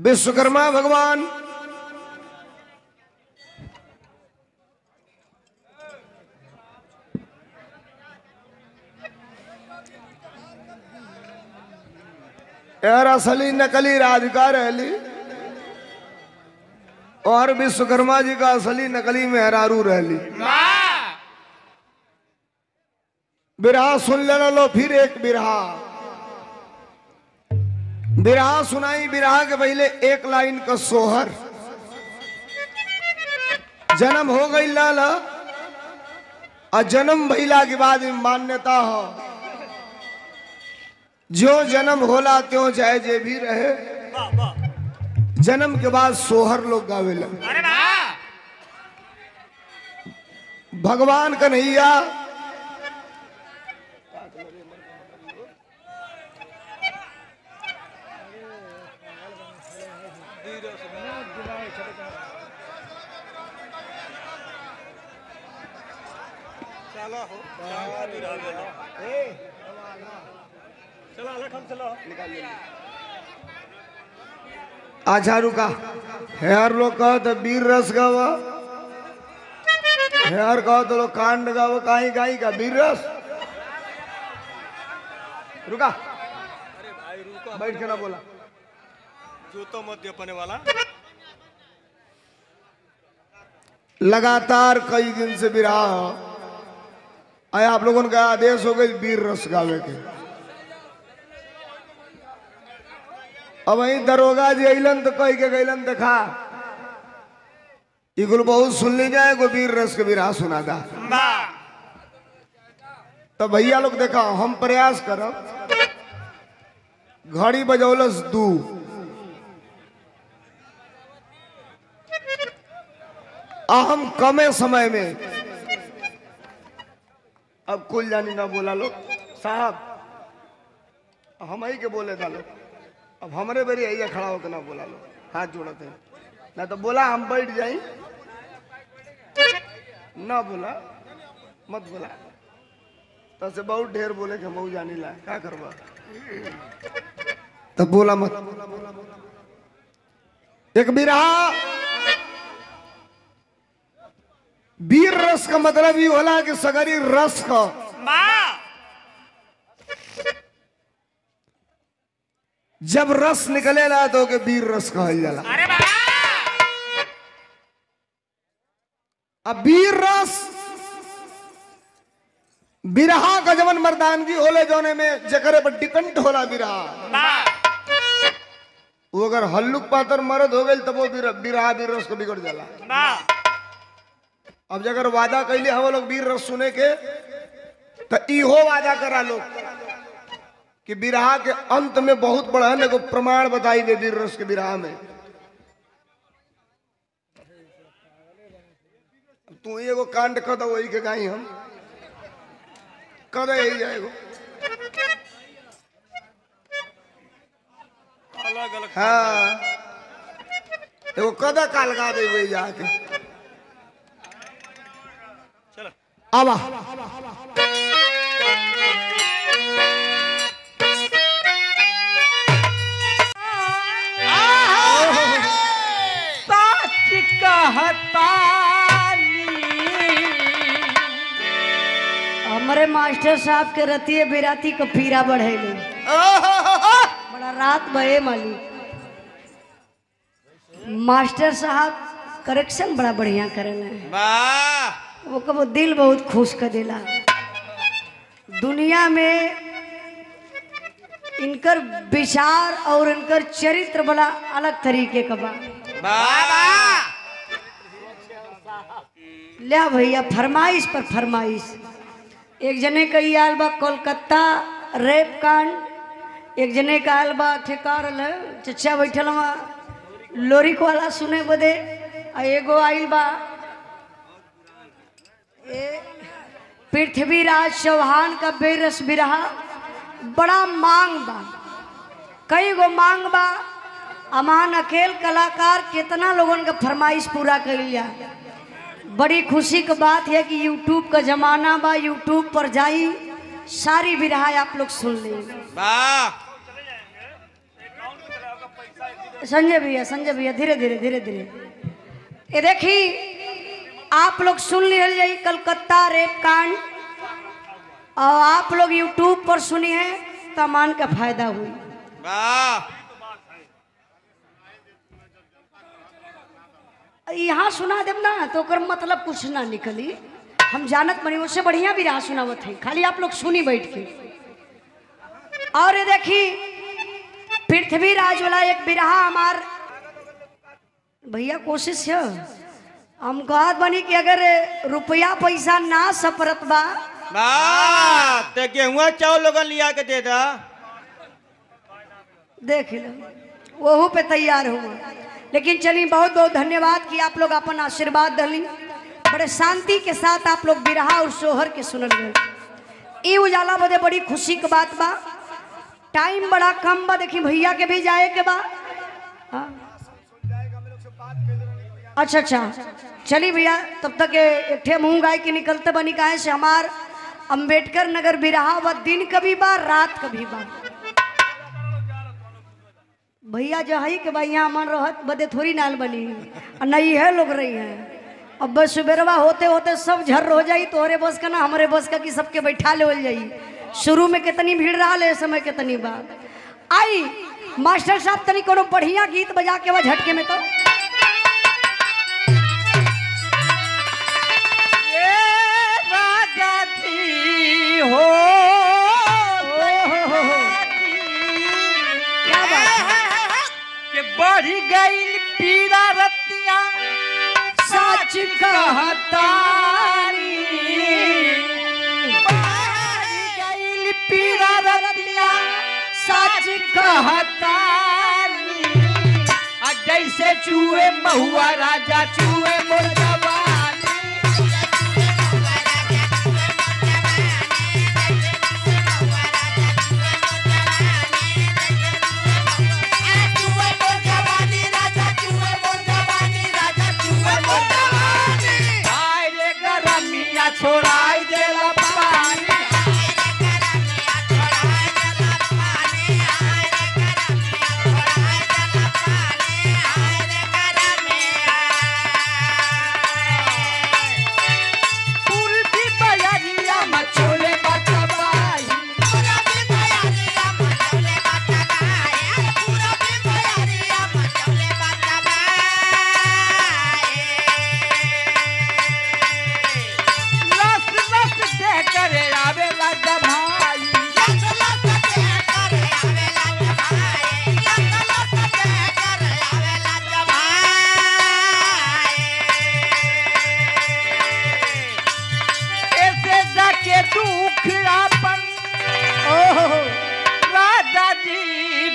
विश्वकर्मा भगवान। यार असली नकली राधिका रहली। और विश्वकर्मा जी का असली नकली मेहरारू रहली। बिरहा सुन लेना लो फिर एक बिरहा। बिरहा सुनाई बिरहा के पहले एक लाइन का सोहर। जन्म हो गई लाल और जन्म भइला के बाद मान्यता हो। जो जन्म होला त्यो चाहे जे भी रहे। जन्म के बाद सोहर लोग गावेला अरे वाह! भगवान कन्हैया अच्छा रुका हेयर लोग कहो तो वीर रस गावा हेयर कहो तो लोग कांड गावा काई गाई का वीर रस। रुका। बैठ के ना बोला। जूतो मत दियो पने वाला। लगातार कई दिन से बिरहा आए आप लोगों का आदेश हो गई वीर रस गावे के। अब वही दरोगा जी अलन तो कह के गैलन देखा इगुल बहुत सुन ली जाए को वीर रस के बिरहा सुना दा। तो भैया लोग देखा हम प्रयास करब घड़ी बजौलस दू। हम कमे समय में अब कुल जानी ना बोला लोग साहब, हम ही के बोले था लोग अब हमारे बेरी आइया खड़ा होकर ना बोला लो। हाथ जोड़ते हैं। ना तो बोला हम बैठ जाई ना बोला, मत बोला। तो से बहुत ढेर बोले कि हम जानी ला। क्या करवा तब बोला मत। एक बिरहा। वीर रस का मतलब ये होला कि सगरी रस का। जब रस निकलेला तो के वीर रस कहल जाला। अरे अब वीर रस बिरहा का जवन मर्दानगी होले जोने में जकरे पर डिपेंड होला बिरहा। वो अगर हल्लुक पातर मर्द हो गई तब वो बिरहा वीर रस को बिगड़ जाला। अब जगर वादा कैले हम लोग वीर रस सुने के तो इहो वादा करा लोग कि बिरहा के अंत में बहुत बड़ा है को प्रमाण बताई दे वीर रस के बिरहा में। तू एगो कांड कर दो वही के गाई हम। कर दे यही जाएगो हाँ। एगो कदा काल गा दे जाके। आवा। हमरे मास्टर साहब के रतिये बिराती को पीरा बढ़ेले। बड़ा रात भये माली। मास्टर साहब करेक्शन बड़ा बढ़िया करेले वाह। वो कबो दिल बहुत खुश कर देला। दुनिया में इनकर विचार और इनकर चरित्र बड़ा अलग तरीके का बा। ले भैया फरमाइश पर फरमाइश। एक जने का ई आयल बा कोलकाता रेप कांड। एक जने का आयल बा ठेकार चचा बैठल वहाँ लोरिक वाला सुने बदे आ एगो आयल बा पृथ्वीराज चौहान का बेरस बिरहा बड़ा मांग बा। कई गो मांग बा अमान अकेल कलाकार कितना लोगन का फरमाइश पूरा कर लिया बड़ी खुशी की बात है कि यूट्यूब का जमाना बा यूट्यूब पर जाई सारी बिरहा आप लोग सुन लें। संजय भैया संजय भैया धीरे धीरे धीरे धीरे ये देखी आप लोग सुन लिहल कलकत्ता रेप कांड। और आप लोग यूट्यूब पर सुनी है तो मान का फ़ायदा हुई। यहाँ सुना देब ना तो मतलब कुछ ना निकली। हम जानत बनी, उससे बढ़िया भी रहा सुनावत है। खाली आप लोग सुनी बैठ के। और ये देखी, पृथ्वीराज वाला एक बिरहा हमार। भैया, कोशिश है। हम कहत बनी कि अगर रुपया पैसा ना सपरत बा। ते गेहुआ चावल लोगन लिया के दे दा। देख लो वहू पे तैयार हुआ। लेकिन चलिए बहुत बहुत धन्यवाद कि आप लोग अपन आशीर्वाद दली। बड़े शांति के साथ आप लोग बिरहा और सोहर के सुनल गए। ई उजाला बदे बड़ी खुशी के बात बा। टाइम बड़ा कम बा देखी भैया के भी जाए के बा। हाँ। अच्छा अच्छा। चलिए भैया, तब तक एक ठे मुँह गाय के निकलते बनी काहे से हमार अंबेडकर नगर बिरहा व दिन कभी बार रात कभी बार भैया जो है के भाई यहाँ मन रहत, बदे थोड़ी नाल बनी। नहीं है लोग रही है। अब बस सुबेरवा होते होते सब झर हो जाई तोहरे बस का ना, हमारे बस का कि सबके बैठा ले जाई। शुरू में कितनी भीड़ रहा, ले समय कितनी बार आई, मास्टर साहब तनी बढ़िया गीत बजा के वह झटके में तो। हो। बढ़ गई पीरा रतिया। सच गई पीरा रतिया। सच जैसे चूहे महुआ राजा चूहे मोर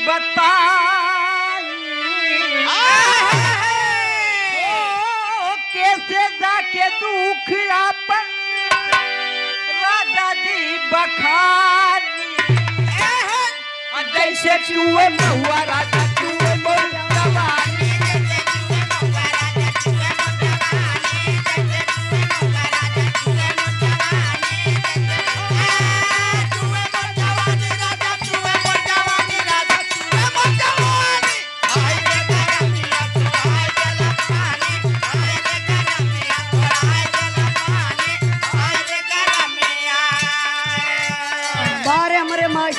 बखानी। जैसे चूहे महुआ राजा।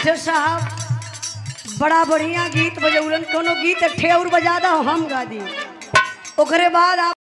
हमारे साहब, बड़ा बढ़िया गीत बजौलन कोनो गीत ठे और बजा दो, हम गा दी। ओकरे बाद आप